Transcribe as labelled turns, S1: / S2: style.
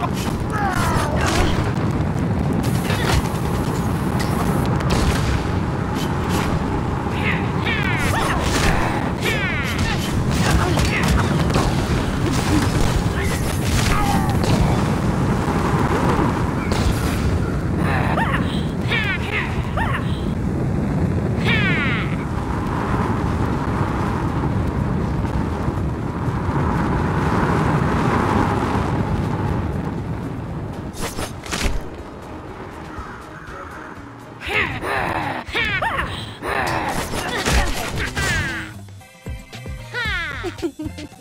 S1: Oh, shit. Ha ha ha ha!